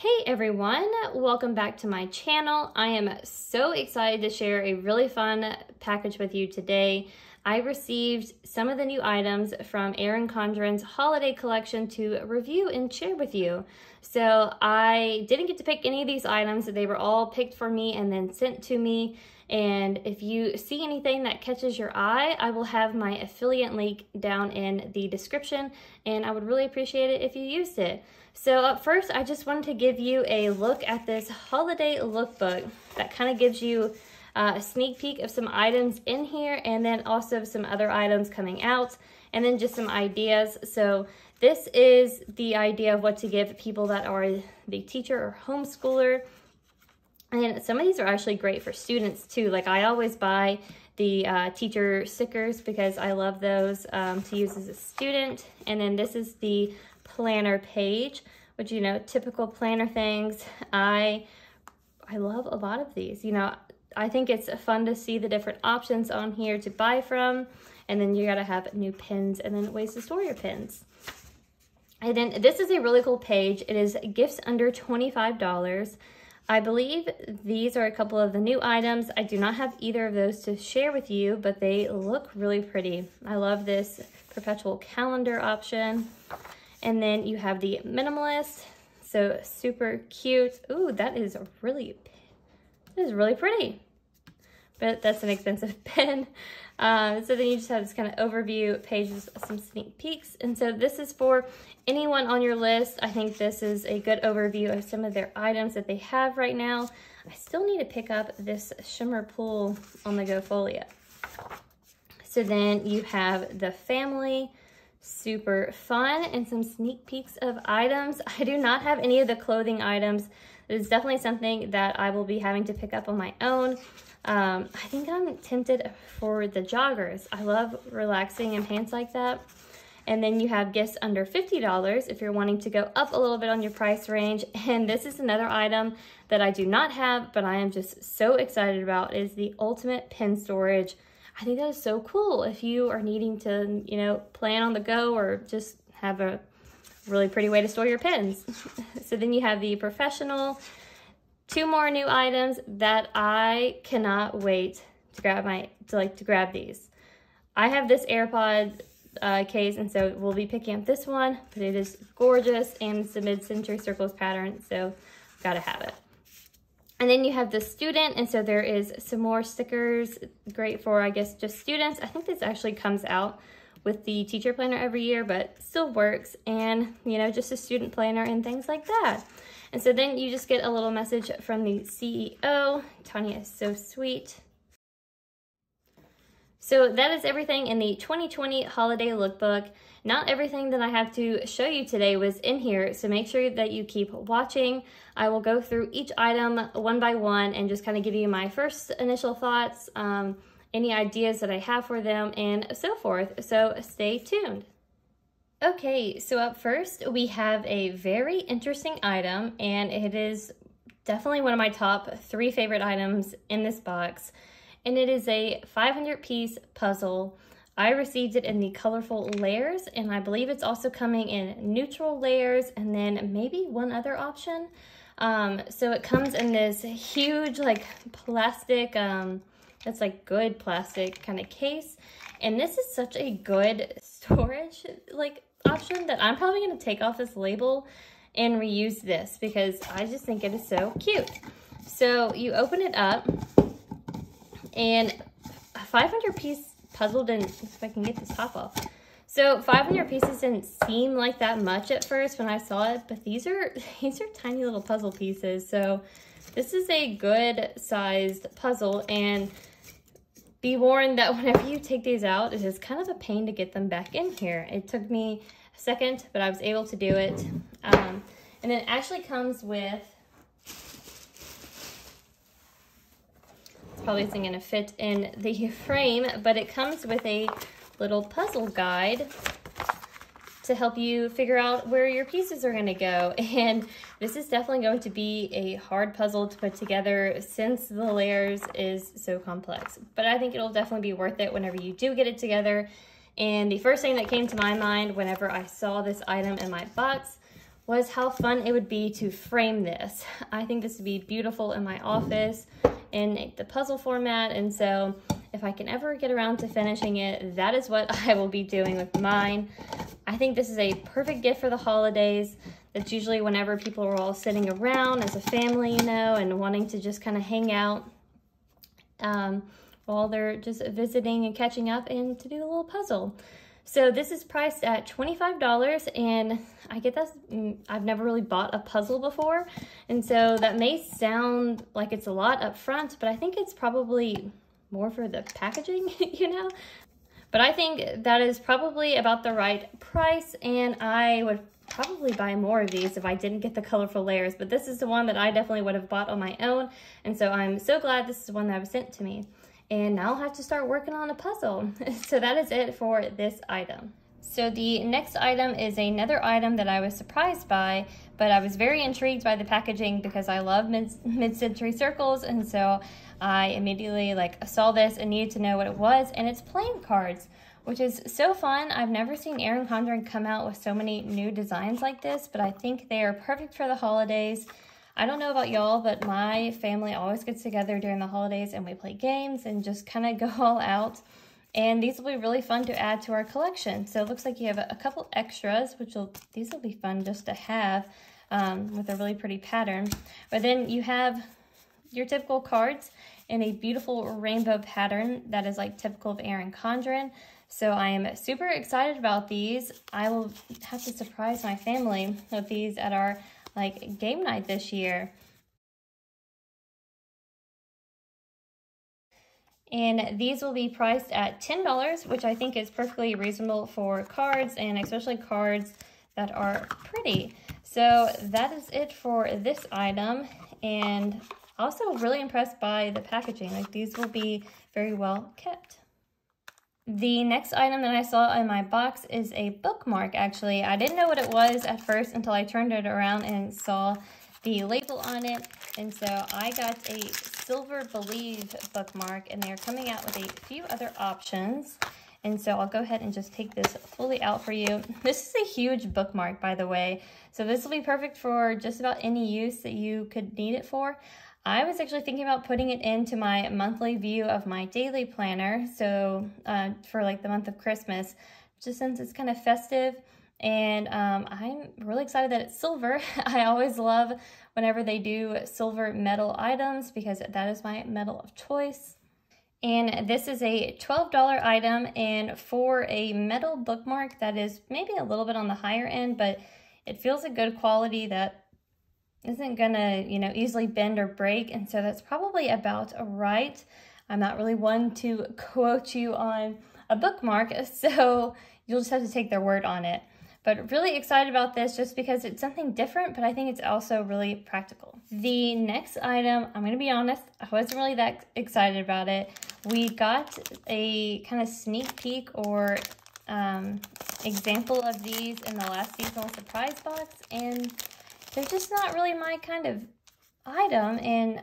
Hey everyone, welcome back to my channel. I am so excited to share a really fun package with you today. I received some of the new items from Erin Condren's holiday collection to review and share with you. So I didn't get to pick any of these items. They were all picked for me and then sent to me. And if you see anything that catches your eye, I will have my affiliate link down in the description and I would really appreciate it if you used it. So up first, I just wanted to give you a look at this holiday lookbook that kind of gives you uh, a sneak peek of some items in here and then also some other items coming out and then just some ideas. So this is the idea of what to give people that are the teacher or homeschooler. And some of these are actually great for students too. Like I always buy the uh, teacher stickers because I love those um, to use as a student. And then this is the planner page, which, you know, typical planner things. I, I love a lot of these. You know, I think it's fun to see the different options on here to buy from. And then you gotta have new pins and then ways to store your pins. And then this is a really cool page. It is gifts under $25. I believe these are a couple of the new items. I do not have either of those to share with you, but they look really pretty. I love this perpetual calendar option. And then you have the minimalist. So super cute. Ooh, that is really is really pretty, but that's an expensive pen. Um, so then you just have this kind of overview pages, some sneak peeks. And so this is for anyone on your list. I think this is a good overview of some of their items that they have right now. I still need to pick up this Shimmer Pool on the Go Folio. So then you have the family, super fun, and some sneak peeks of items. I do not have any of the clothing items it's definitely something that I will be having to pick up on my own. Um, I think I'm tempted for the joggers. I love relaxing in pants like that. And then you have gifts under $50 if you're wanting to go up a little bit on your price range. And this is another item that I do not have, but I am just so excited about is the ultimate pen storage. I think that is so cool if you are needing to, you know, plan on the go or just have a really pretty way to store your pins. so then you have the professional, two more new items that I cannot wait to grab my, to like to grab these. I have this AirPod uh, case and so we'll be picking up this one, but it is gorgeous and it's the mid-century circles pattern, so gotta have it. And then you have the student, and so there is some more stickers, great for, I guess, just students. I think this actually comes out with the teacher planner every year, but still works. And, you know, just a student planner and things like that. And so then you just get a little message from the CEO. Tanya is so sweet. So that is everything in the 2020 holiday lookbook. Not everything that I have to show you today was in here, so make sure that you keep watching. I will go through each item one by one and just kind of give you my first initial thoughts, um, any ideas that I have for them, and so forth. So stay tuned. Okay, so up first we have a very interesting item, and it is definitely one of my top three favorite items in this box, and it is a 500 piece puzzle. I received it in the colorful layers, and I believe it's also coming in neutral layers, and then maybe one other option. Um, so it comes in this huge like plastic um, that's like good plastic kind of case. And this is such a good storage like option that I'm probably going to take off this label and reuse this because I just think it is so cute. So you open it up and a 500 piece puzzle didn't, if I can get this top off. So 500 pieces didn't seem like that much at first when I saw it, but these are, these are tiny little puzzle pieces. So this is a good sized puzzle and be warned that whenever you take these out, it is kind of a pain to get them back in here. It took me a second, but I was able to do it. Um, and it actually comes with, it's probably isn't gonna fit in the frame, but it comes with a little puzzle guide to help you figure out where your pieces are gonna go. And this is definitely going to be a hard puzzle to put together since the layers is so complex. But I think it'll definitely be worth it whenever you do get it together. And the first thing that came to my mind whenever I saw this item in my box was how fun it would be to frame this. I think this would be beautiful in my office in the puzzle format. And so if I can ever get around to finishing it, that is what I will be doing with mine. I think this is a perfect gift for the holidays. That's usually whenever people are all sitting around as a family, you know, and wanting to just kind of hang out um, while they're just visiting and catching up and to do a little puzzle. So this is priced at $25 and I get that, mm, I've never really bought a puzzle before. And so that may sound like it's a lot up front, but I think it's probably more for the packaging, you know? But I think that is probably about the right price and I would probably buy more of these if I didn't get the colorful layers, but this is the one that I definitely would have bought on my own. And so I'm so glad this is the one that was sent to me. And now I'll have to start working on a puzzle. so that is it for this item. So the next item is another item that I was surprised by, but I was very intrigued by the packaging because I love mid-century circles. And so I immediately like saw this and needed to know what it was. And it's playing cards which is so fun. I've never seen Erin Condren come out with so many new designs like this, but I think they are perfect for the holidays. I don't know about y'all, but my family always gets together during the holidays and we play games and just kind of go all out. And these will be really fun to add to our collection. So it looks like you have a couple extras, which will, these will be fun just to have um, with a really pretty pattern. But then you have your typical cards in a beautiful rainbow pattern that is like typical of Erin Condren. So I am super excited about these. I will have to surprise my family with these at our like game night this year. And these will be priced at $10, which I think is perfectly reasonable for cards and especially cards that are pretty. So that is it for this item. And also really impressed by the packaging. Like these will be very well kept. The next item that I saw in my box is a bookmark, actually. I didn't know what it was at first until I turned it around and saw the label on it. And so I got a Silver Believe bookmark, and they're coming out with a few other options. And so I'll go ahead and just take this fully out for you. This is a huge bookmark, by the way. So this will be perfect for just about any use that you could need it for. I was actually thinking about putting it into my monthly view of my daily planner. So uh, for like the month of Christmas, just since it's kind of festive and um, I'm really excited that it's silver. I always love whenever they do silver metal items because that is my metal of choice. And this is a $12 item and for a metal bookmark that is maybe a little bit on the higher end, but it feels a good quality that isn't gonna, you know, easily bend or break. And so that's probably about right. I'm not really one to quote you on a bookmark, so you'll just have to take their word on it. But really excited about this just because it's something different, but I think it's also really practical. The next item, I'm gonna be honest, I wasn't really that excited about it. We got a kind of sneak peek or um, example of these in the last seasonal surprise box, and they're just not really my kind of item. And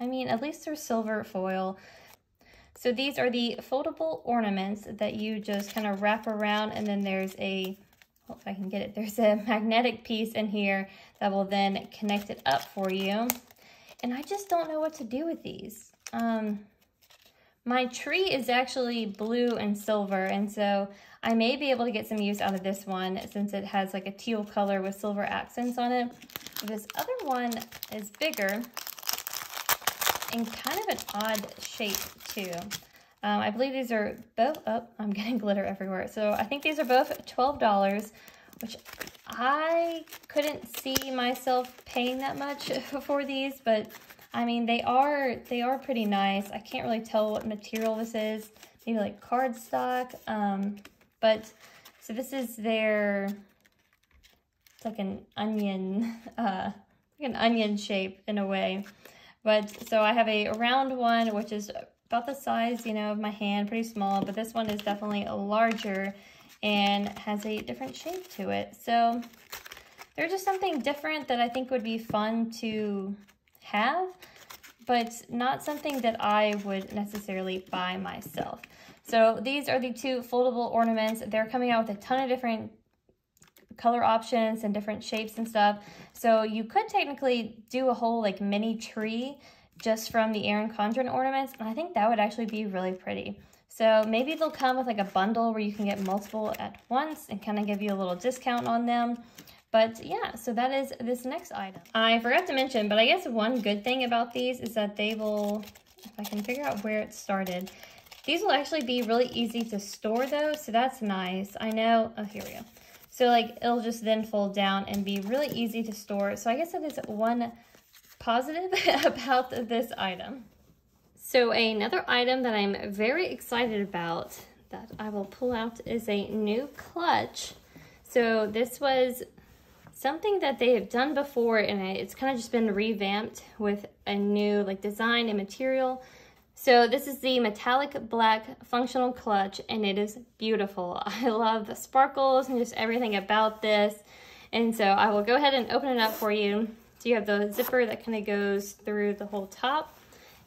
I mean, at least they're silver foil. So these are the foldable ornaments that you just kind of wrap around and then there's a, if I can get it, there's a magnetic piece in here that will then connect it up for you. And I just don't know what to do with these. Um, my tree is actually blue and silver, and so I may be able to get some use out of this one since it has like a teal color with silver accents on it. This other one is bigger and kind of an odd shape too. Um, I believe these are both, oh, I'm getting glitter everywhere. So I think these are both $12, which I couldn't see myself paying that much for these, but I mean, they are, they are pretty nice. I can't really tell what material this is. Maybe like cardstock. Um, but, so this is their, it's like an onion, uh, like an onion shape in a way. But, so I have a round one, which is about the size, you know, of my hand, pretty small. But this one is definitely a larger and has a different shape to it. So, they're just something different that I think would be fun to have, but not something that I would necessarily buy myself. So these are the two foldable ornaments. They're coming out with a ton of different color options and different shapes and stuff. So you could technically do a whole like mini tree just from the Erin Condren ornaments. And I think that would actually be really pretty. So maybe they'll come with like a bundle where you can get multiple at once and kind of give you a little discount on them. But yeah, so that is this next item. I forgot to mention, but I guess one good thing about these is that they will, if I can figure out where it started, these will actually be really easy to store though, so that's nice. I know, oh, here we go. So like, it'll just then fold down and be really easy to store. So I guess that is one positive about this item. So another item that I'm very excited about that I will pull out is a new clutch. So this was something that they have done before and it's kind of just been revamped with a new like design and material. So this is the metallic black functional clutch and it is beautiful. I love the sparkles and just everything about this. And so I will go ahead and open it up for you. So you have the zipper that kind of goes through the whole top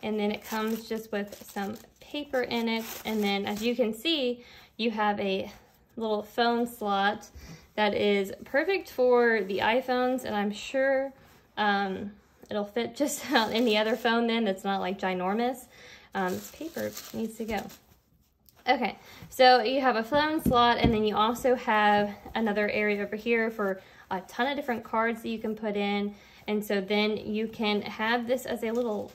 and then it comes just with some paper in it. And then as you can see, you have a little phone slot that is perfect for the iPhones, and I'm sure um, it'll fit just about any other phone then that's not like ginormous. Um, this paper needs to go. Okay, so you have a phone slot, and then you also have another area over here for a ton of different cards that you can put in. And so then you can have this as a little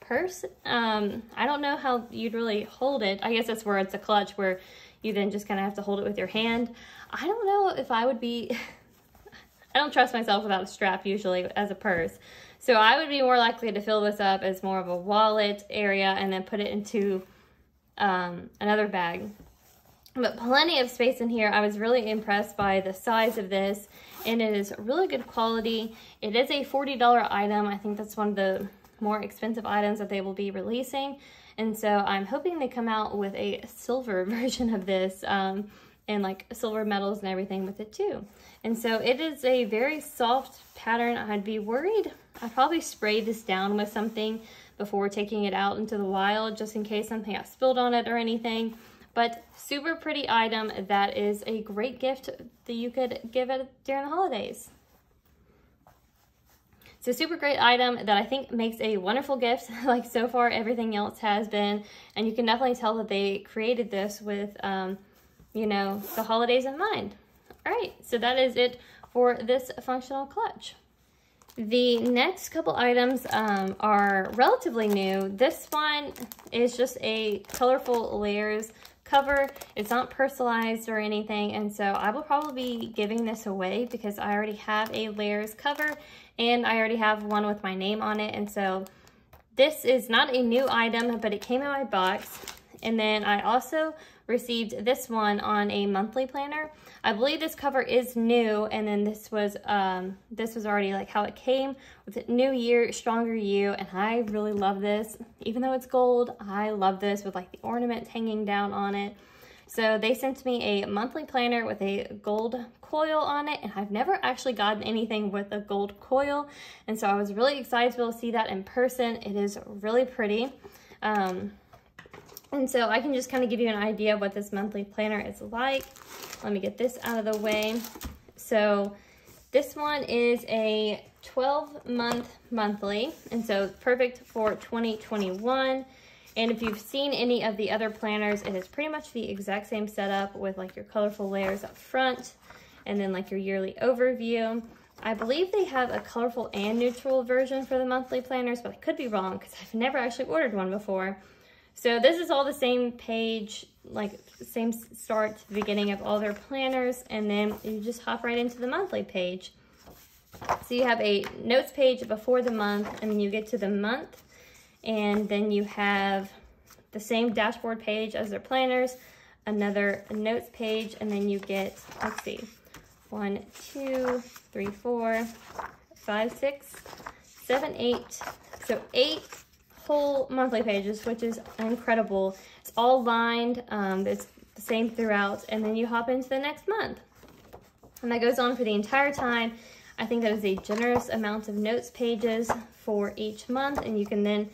purse. Um, I don't know how you'd really hold it. I guess that's where it's a clutch where you then just kind of have to hold it with your hand. I don't know if I would be, I don't trust myself without a strap usually as a purse. So I would be more likely to fill this up as more of a wallet area and then put it into um, another bag. But plenty of space in here. I was really impressed by the size of this it is really good quality. It is a $40 item. I think that's one of the more expensive items that they will be releasing. And so I'm hoping they come out with a silver version of this um, and like silver metals and everything with it too. And so it is a very soft pattern. I'd be worried. I'd probably spray this down with something before taking it out into the wild just in case something got spilled on it or anything. But super pretty item that is a great gift that you could give it during the holidays. It's a super great item that I think makes a wonderful gift, like so far everything else has been. And you can definitely tell that they created this with, um, you know, the holidays in mind. All right, so that is it for this functional clutch. The next couple items um, are relatively new. This one is just a colorful layers cover. It's not personalized or anything, and so I will probably be giving this away because I already have a layers cover and I already have one with my name on it. And so this is not a new item, but it came in my box. And then I also received this one on a monthly planner. I believe this cover is new, and then this was um, this was already like how it came with New Year, Stronger You, and I really love this. Even though it's gold, I love this with like the ornaments hanging down on it. So they sent me a monthly planner with a gold coil on it and I've never actually gotten anything with a gold coil and so I was really excited to be able to see that in person. It is really pretty. Um, and so I can just kind of give you an idea of what this monthly planner is like. Let me get this out of the way. So this one is a 12 month monthly and so perfect for 2021. And if you've seen any of the other planners, it is pretty much the exact same setup with like your colorful layers up front and then like your yearly overview. I believe they have a colorful and neutral version for the monthly planners, but I could be wrong because I've never actually ordered one before. So this is all the same page, like same start to beginning of all their planners, and then you just hop right into the monthly page. So you have a notes page before the month, and then you get to the month, and then you have the same dashboard page as their planners, another notes page, and then you get, let's see, one, two, three, four, five, six, seven, eight. So eight whole monthly pages, which is incredible. It's all lined. Um, it's the same throughout. And then you hop into the next month. And that goes on for the entire time. I think that is a generous amount of notes pages for each month. And you can then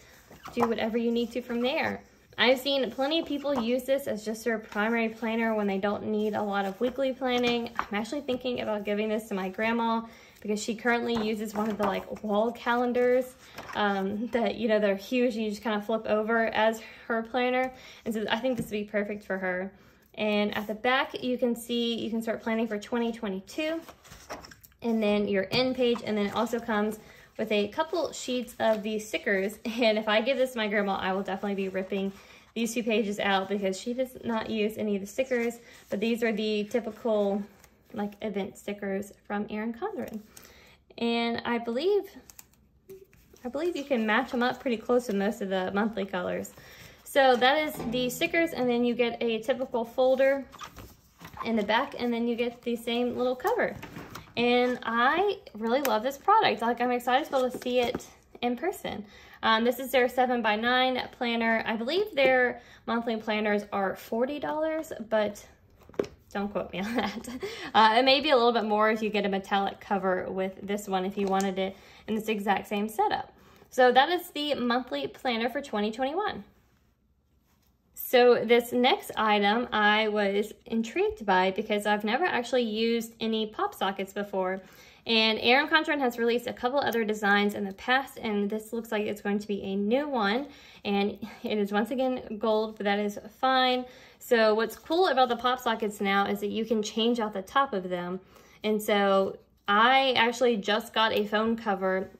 do whatever you need to from there. I've seen plenty of people use this as just their primary planner when they don't need a lot of weekly planning. I'm actually thinking about giving this to my grandma because she currently uses one of the like wall calendars um, that, you know, they're huge. You just kind of flip over as her planner. And so I think this would be perfect for her. And at the back, you can see, you can start planning for 2022 and then your end page. And then it also comes with a couple sheets of these stickers. And if I give this to my grandma, I will definitely be ripping these two pages out because she does not use any of the stickers, but these are the typical like event stickers from Erin Condren. And I believe, I believe you can match them up pretty close to most of the monthly colors. So that is the stickers and then you get a typical folder in the back and then you get the same little cover. And I really love this product. Like I'm excited to be able to see it in person. Um, this is their 7 by 9 planner. I believe their monthly planners are $40, but don't quote me on that. Uh, it may be a little bit more if you get a metallic cover with this one if you wanted it in this exact same setup. So that is the monthly planner for 2021. So this next item I was intrigued by because I've never actually used any pop sockets before. And Erin Condren has released a couple other designs in the past, and this looks like it's going to be a new one. And it is once again gold, but that is fine. So what's cool about the pop sockets now is that you can change out the top of them. And so I actually just got a phone cover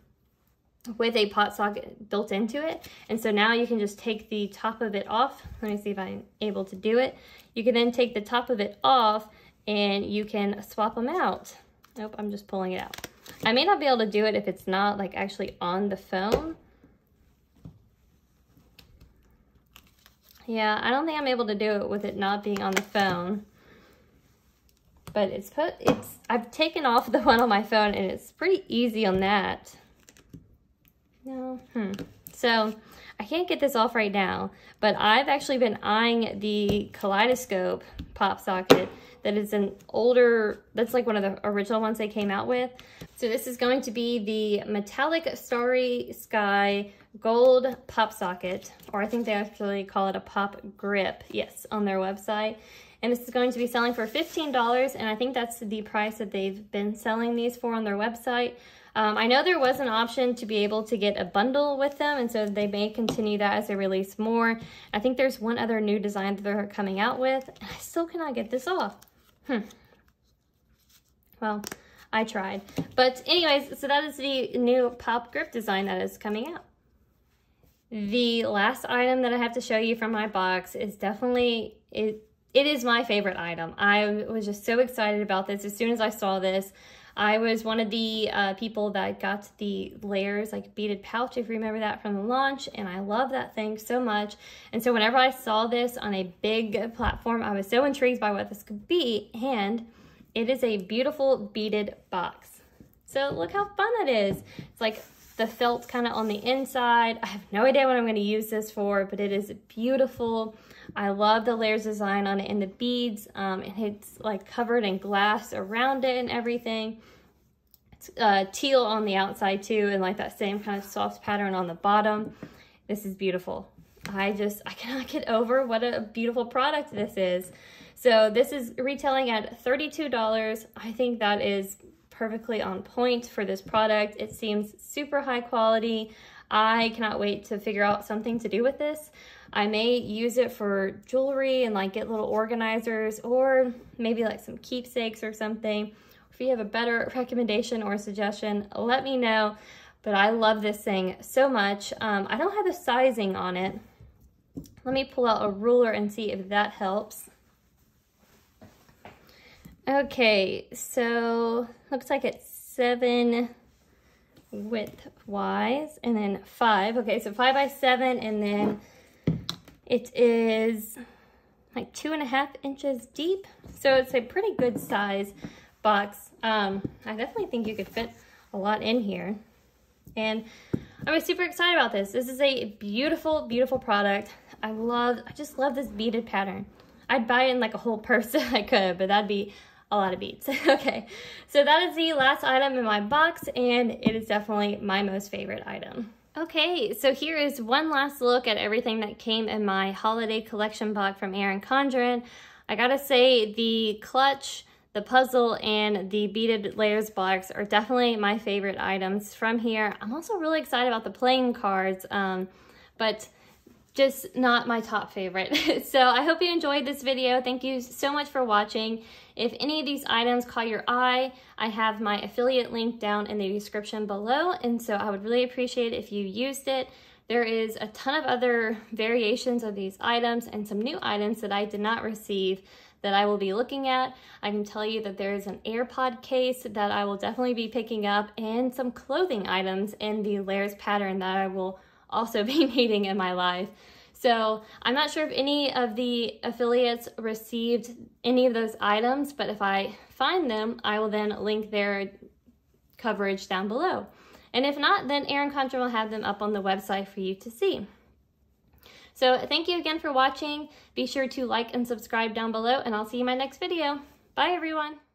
with a pop socket built into it. And so now you can just take the top of it off. Let me see if I'm able to do it. You can then take the top of it off and you can swap them out. Nope, I'm just pulling it out. I may not be able to do it if it's not like actually on the phone. Yeah, I don't think I'm able to do it with it not being on the phone. But it's put, it's, I've taken off the one on my phone and it's pretty easy on that. No, hmm. So I can't get this off right now, but I've actually been eyeing the Kaleidoscope pop socket that is an older, that's like one of the original ones they came out with. So this is going to be the Metallic Starry Sky Gold Pop Socket, or I think they actually call it a pop grip, yes, on their website. And this is going to be selling for $15, and I think that's the price that they've been selling these for on their website. Um, I know there was an option to be able to get a bundle with them, and so they may continue that as they release more. I think there's one other new design that they're coming out with, I still cannot get this off. Hmm. Well, I tried. But anyways, so that is the new pop grip design that is coming out. The last item that I have to show you from my box is definitely, it, it is my favorite item. I was just so excited about this as soon as I saw this. I was one of the uh, people that got the layers, like beaded pouch, if you remember that from the launch, and I love that thing so much. And so whenever I saw this on a big platform, I was so intrigued by what this could be, and it is a beautiful beaded box. So look how fun that is. It's like the felt kind of on the inside. I have no idea what I'm going to use this for, but it is beautiful. I love the layers design on it and the beads. Um, and it's like covered in glass around it and everything. It's uh, teal on the outside too and like that same kind of soft pattern on the bottom. This is beautiful. I just, I cannot get over what a beautiful product this is. So this is retailing at $32. I think that is perfectly on point for this product. It seems super high quality. I cannot wait to figure out something to do with this. I may use it for jewelry and like get little organizers or maybe like some keepsakes or something. If you have a better recommendation or suggestion, let me know. But I love this thing so much. Um, I don't have the sizing on it. Let me pull out a ruler and see if that helps. Okay, so looks like it's seven width-wise and then five. Okay, so five by seven and then it is like two and a half inches deep. So it's a pretty good size box. Um, I definitely think you could fit a lot in here. And I was super excited about this. This is a beautiful, beautiful product. I love, I just love this beaded pattern. I'd buy it in like a whole purse if I could, but that'd be a lot of beads. okay, so that is the last item in my box and it is definitely my most favorite item. Okay, so here is one last look at everything that came in my holiday collection box from Erin Condren. I gotta say, the clutch, the puzzle, and the beaded layers box are definitely my favorite items from here. I'm also really excited about the playing cards, um, but just not my top favorite. so I hope you enjoyed this video. Thank you so much for watching. If any of these items caught your eye, I have my affiliate link down in the description below. And so I would really appreciate if you used it. There is a ton of other variations of these items and some new items that I did not receive that I will be looking at. I can tell you that there is an AirPod case that I will definitely be picking up and some clothing items in the layers pattern that I will also be needing in my life. So I'm not sure if any of the affiliates received any of those items, but if I find them, I will then link their coverage down below. And if not, then Erin Condren will have them up on the website for you to see. So thank you again for watching. Be sure to like and subscribe down below, and I'll see you in my next video. Bye, everyone.